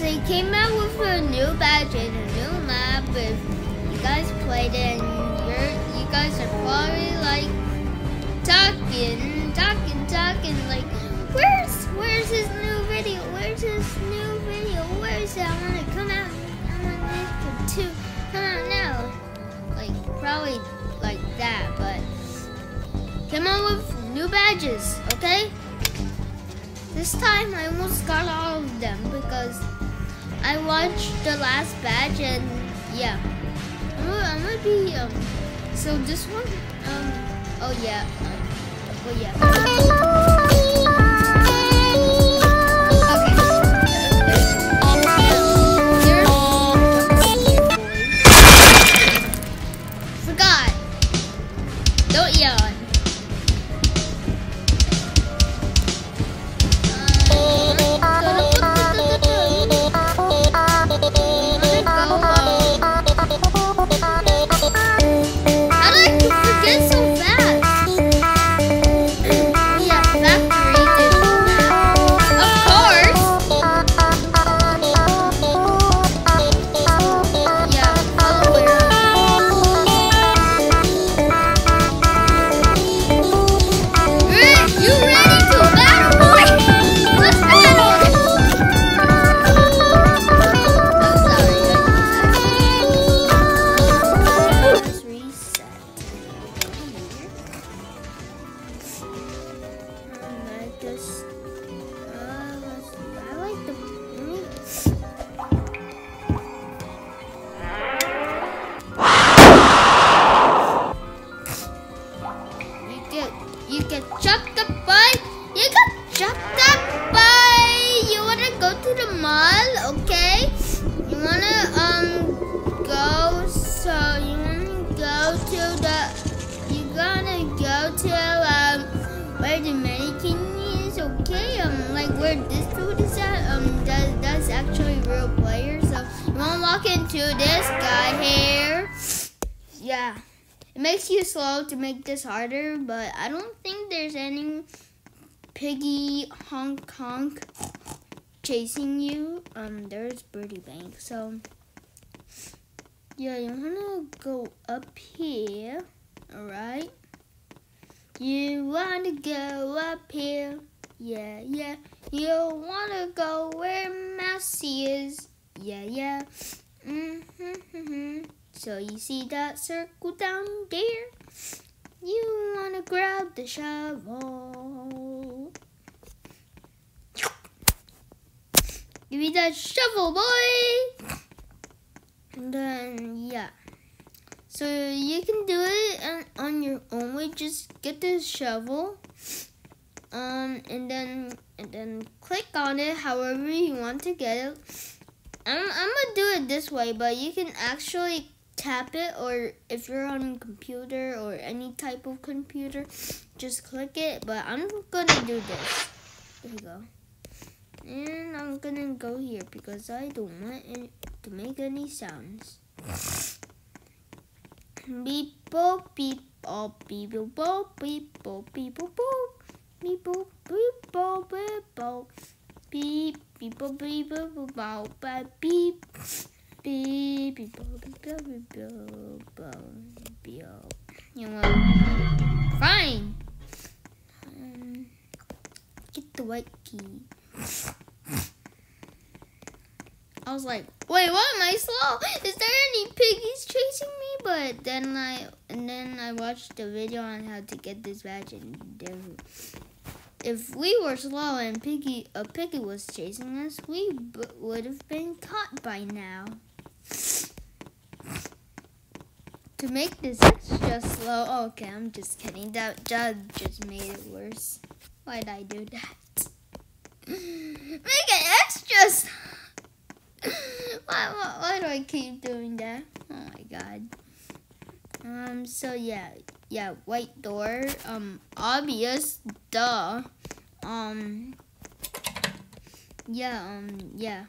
they came out with a new badge and a new map. If you guys played it, and you're, you guys are probably like talking, talking, talking, like, where's, where's his new video? Where's his new video? Where's it? I want to come out. I want it come out now. Like, probably like that, but come on with new badges, okay? This time I almost got all of them because I watched the last badge and yeah. I'm gonna, I'm gonna be um so this one um oh yeah um, oh yeah. Wanna into this guy here. Yeah. It makes you slow to make this harder, but I don't think there's any piggy honk honk chasing you. Um, there's Birdie Bank, so yeah, you wanna go up here, alright? You wanna go up here, yeah, yeah. You wanna go where Mousy is, yeah, yeah. Mm-hmm. So you see that circle down there? You wanna grab the shovel. Give me that shovel, boy! And then, yeah. So you can do it on, on your own way. Just get the shovel. Um, and then, and then click on it however you want to get it. I'm, I'm gonna do it this way, but you can actually tap it, or if you're on a computer or any type of computer, just click it. But I'm gonna do this. There you go. And I'm gonna go here because I don't want it to make any sounds. Beep boop beep boop beep boop boop beep boop beep boop boop beep boop beep boop beep boop beep beep beep beep beep beep beep beep boop boop beep You know, fine. Um, get the white key. I was like, wait, why am I slow? Is there any piggies chasing me? But then I and then I watched the video on how to get this badge and there, if we were slow and piggy a piggy was chasing us, we would have been caught by now. To make this extra slow, oh, okay, I'm just kidding. That that just made it worse. Why'd I do that? Make it extra. Why, why, why do I keep doing that? Oh my god. Um. So yeah, yeah. White door. Um. Obvious. Duh. Um. Yeah. Um. Yeah.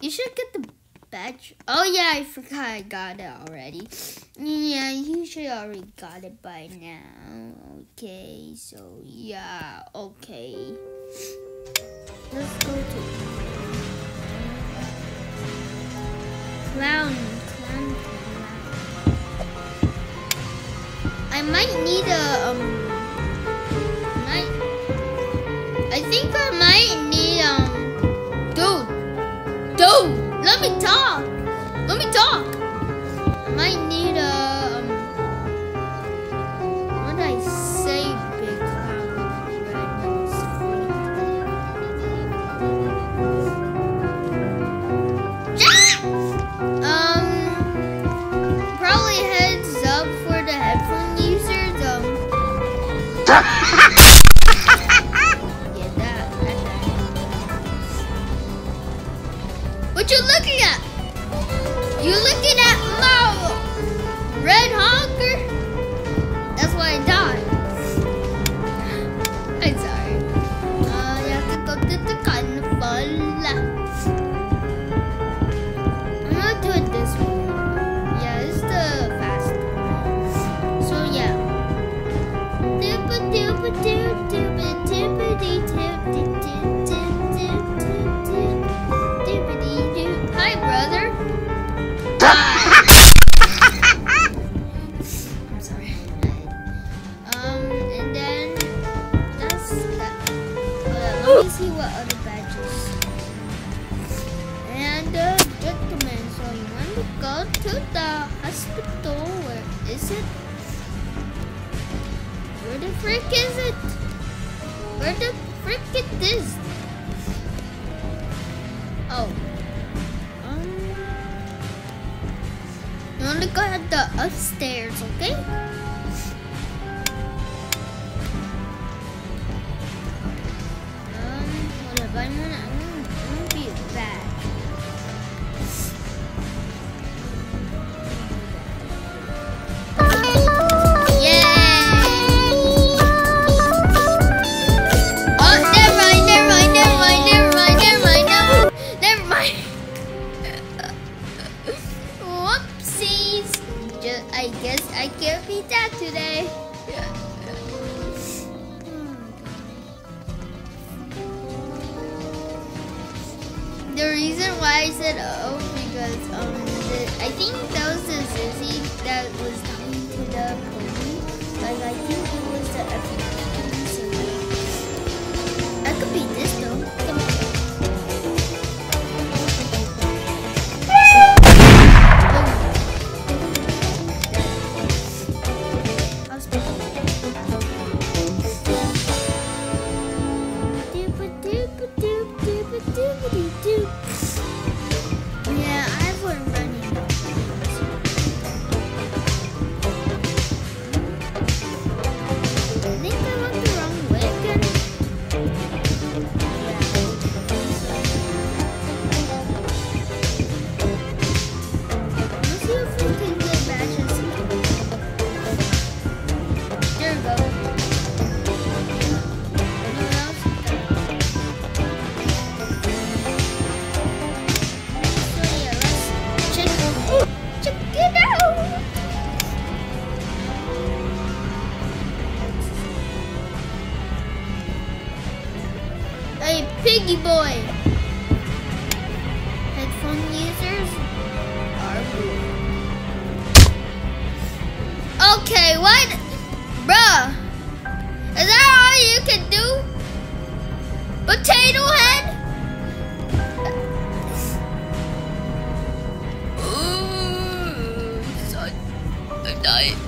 You should get the badge. Oh yeah, I forgot I got it already. Yeah, you should already got it by now. Okay, so yeah, okay. Um. Might. I think I might need um. Dude, dude, let me talk. Hi, brother. I'm sorry. Um, and then. Hold let me see what other badges. And uh, gentlemen, so you want to go to the hospital? Where is it? Where the frick is it? Where the frick it is? Oh. Um. You want to go at the upstairs, okay? I guess I can't be that today. The reason why I said oh because um the, I think that was the Zizzy that was talking to the pony. Like I think What? Bruh. Is that all you can do? Potato head? Ooh, son. I'm dying.